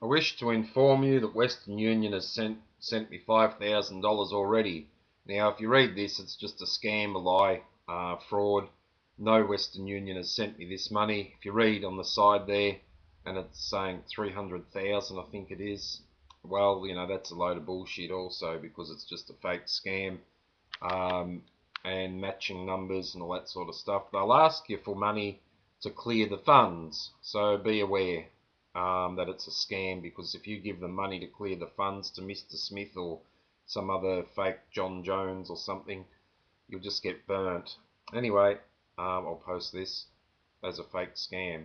I wish to inform you that Western Union has sent, sent me $5,000 already. Now, if you read this, it's just a scam, a lie, uh, fraud. No Western Union has sent me this money. If you read on the side there, and it's saying 300,000, I think it is. Well, you know, that's a load of bullshit also because it's just a fake scam. Um, and matching numbers and all that sort of stuff. They'll ask you for money to clear the funds, so be aware um, that it's a scam because if you give them money to clear the funds to Mr. Smith or some other fake John Jones or something, you'll just get burnt. Anyway, um, I'll post this as a fake scam.